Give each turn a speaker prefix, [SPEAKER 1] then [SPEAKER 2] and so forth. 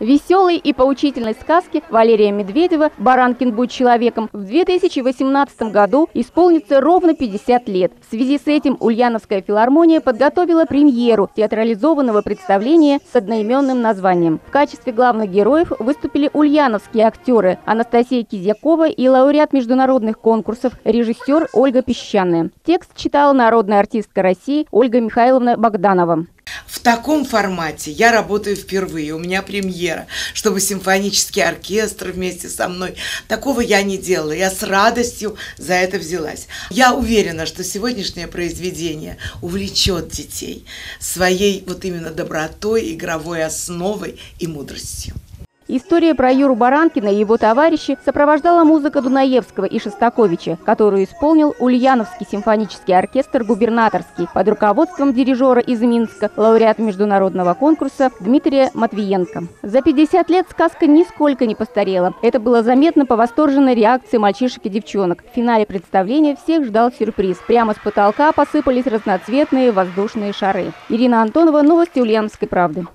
[SPEAKER 1] Веселой и поучительной сказке Валерия Медведева «Баранкин будь человеком» в 2018 году исполнится ровно 50 лет. В связи с этим Ульяновская филармония подготовила премьеру театрализованного представления с одноименным названием. В качестве главных героев выступили ульяновские актеры Анастасия Кизякова и лауреат международных конкурсов режиссер Ольга Песчаная. Текст читала народная артистка России Ольга Михайловна Богданова.
[SPEAKER 2] В таком формате я работаю впервые, у меня премьера, чтобы симфонический оркестр вместе со мной. Такого я не делала, я с радостью за это взялась. Я уверена, что сегодняшнее произведение увлечет детей своей вот именно добротой, игровой основой и мудростью.
[SPEAKER 1] История про Юру Баранкина и его товарищи сопровождала музыка Дунаевского и Шостаковича, которую исполнил Ульяновский симфонический оркестр «Губернаторский» под руководством дирижера из Минска, лауреат международного конкурса Дмитрия Матвиенко. За 50 лет сказка нисколько не постарела. Это было заметно по восторженной реакции мальчишек и девчонок. В финале представления всех ждал сюрприз. Прямо с потолка посыпались разноцветные воздушные шары. Ирина Антонова, новости Ульяновской правды.